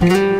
Thank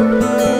Música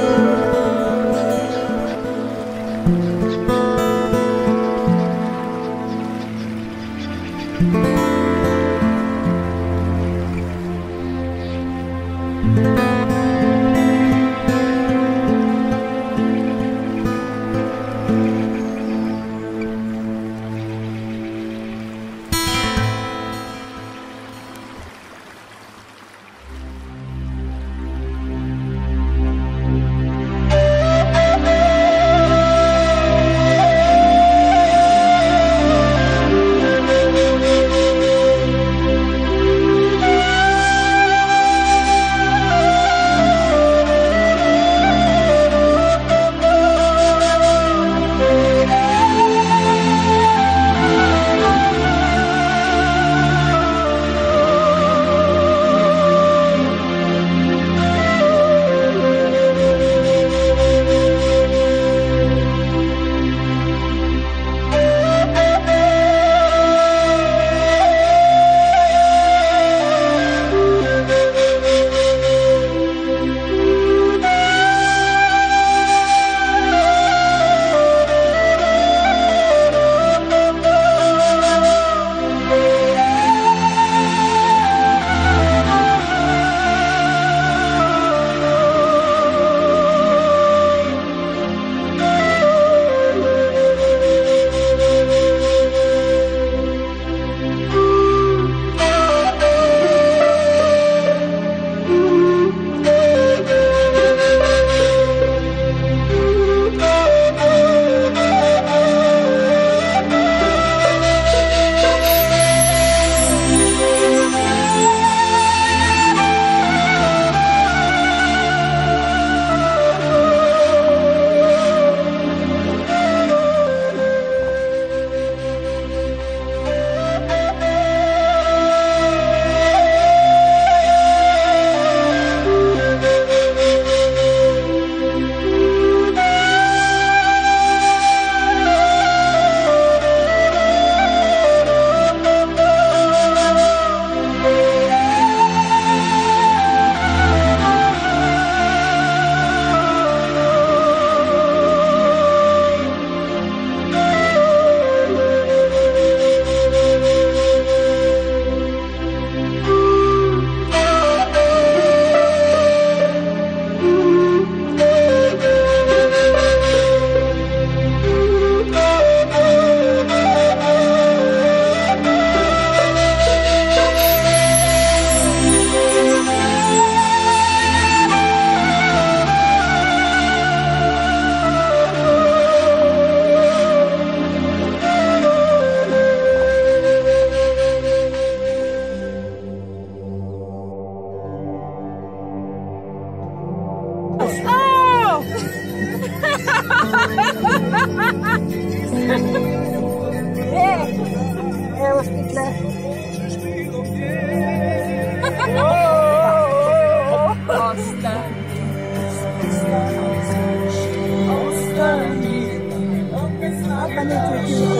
还没决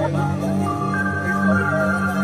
Thank you.